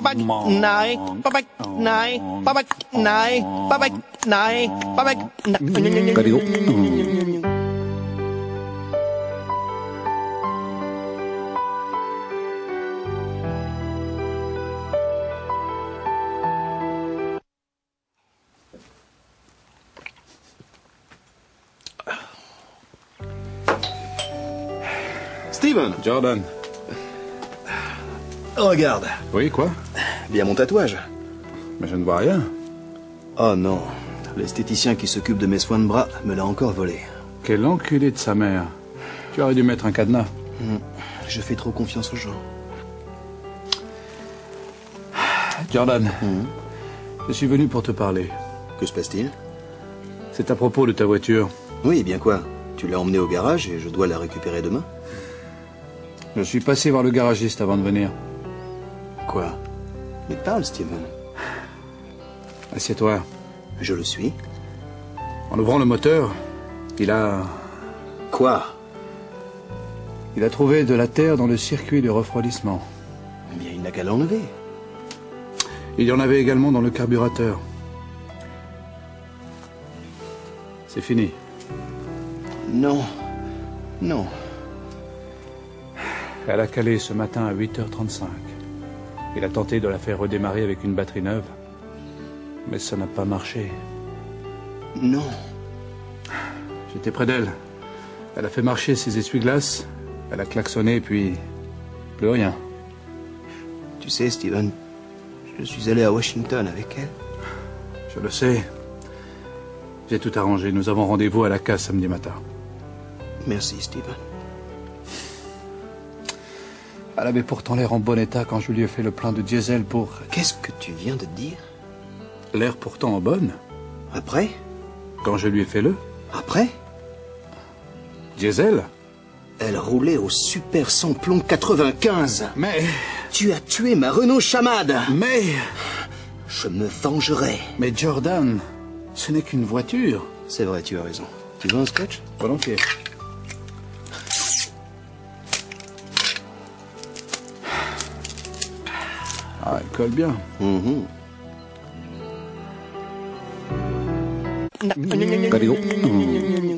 ba bạch này ba bạch này ba bạch này ba bạch này ba bạch này cái điều Steven Jordan Regarde. Oui, quoi bien mon tatouage. Mais je ne vois rien. Oh non, l'esthéticien qui s'occupe de mes soins de bras me l'a encore volé. Quel enculé de sa mère. Tu aurais dû mettre un cadenas. Je fais trop confiance aux gens. Jordan, je suis venu pour te parler. Que se passe-t-il? C'est à propos de ta voiture. Oui, bien quoi Tu l'as emmenée au garage et je dois la récupérer demain Je suis passé voir le garagiste avant de venir. Quoi? Mais parle, Steven. Assieds-toi. Je le suis. En ouvrant le moteur, il a... Quoi? Il a trouvé de la terre dans le circuit de refroidissement. Eh bien, il n'a qu'à l'enlever. Il y en avait également dans le carburateur. C'est fini. Non. Non. Elle a calé ce matin à 8h35. Il a tenté de la faire redémarrer avec une batterie neuve. Mais ça n'a pas marché. Non. J'étais près d'elle. Elle a fait marcher ses essuie-glaces. Elle a klaxonné, puis... Plus rien. Tu sais, Steven, je suis allé à Washington avec elle. Je le sais. J'ai tout arrangé. Nous avons rendez-vous à la casse samedi matin. Merci, Steven. Elle avait pourtant l'air en bon état quand je lui ai fait le plein de diesel pour... Qu'est-ce que tu viens de dire? L'air pourtant en bonne Après? Quand je lui ai fait le... Après? Diesel? Elle roulait au super samplon 95. Mais... Tu as tué ma Renault Chamade. Mais... Je me vengerai. Mais Jordan, ce n'est qu'une voiture. C'est vrai, tu as raison. Tu veux un scotch? Volontiers. Ah, elle colle bien. Mmh. Mmh. Mmh.